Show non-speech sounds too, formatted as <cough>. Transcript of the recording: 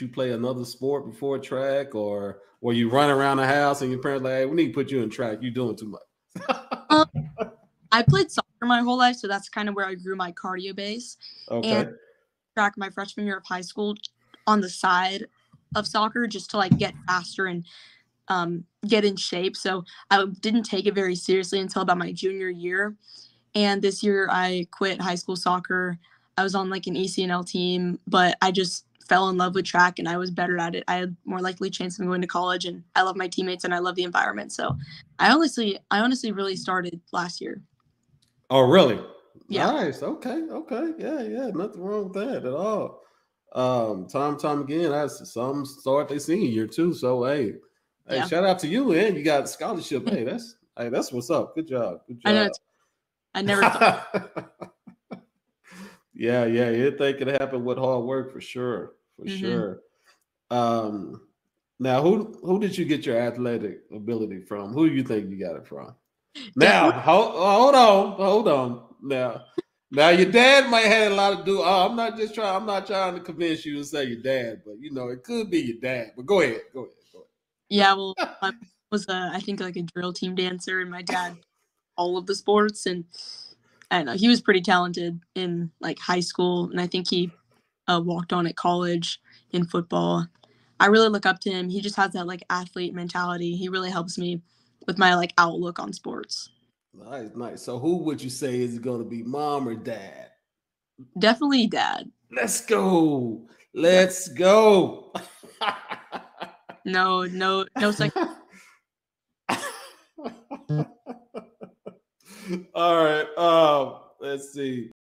you play another sport before track, or or you run around the house and your parents like, hey, we need to put you in track? You're doing too much. um, I played soccer my whole life, so that's kind of where I grew my cardio base. Okay. And track my freshman year of high school on the side of soccer just to like get faster and um, get in shape. So I didn't take it very seriously until about my junior year. And this year I quit high school soccer. I was on like an ECNL team, but I just fell in love with track and I was better at it. I had more likely chance of going to college and I love my teammates and I love the environment. So I honestly I honestly really started last year. Oh really? Yeah. Nice. Okay. Okay. Yeah. Yeah. Nothing wrong with that at all. Um, time time again, I some start their senior year too. So hey, hey, Yeah. shout out to you, and you got a scholarship. hey, that's hey, that's what's up. Good job. Good job. I know I never thought <laughs> yeah, yeah, anything could happen with hard work for sure, for Mhm. sure. Um, now who who did you get your athletic ability from? Who do you think you got it from? Now, hold, hold on, hold on. Now, now your dad might have a lot to do. Oh, I'm not just trying. I'm not trying to convince you to say your dad, but you know it could be your dad. But go ahead, go ahead, go ahead. Yeah, well, I was a, I think like a drill team dancer, and my dad all of the sports, and I don't know, he was pretty talented in like high school, and I think he uh, walked on at college in football. I really look up to him. He just has that like athlete mentality. He really helps me with my like outlook on sports. Nice, nice. So, who would you say is going to be, mom or dad? Definitely dad. Let's go. Let's go. No, no, no <laughs> second. <laughs> All right. Um, let's see.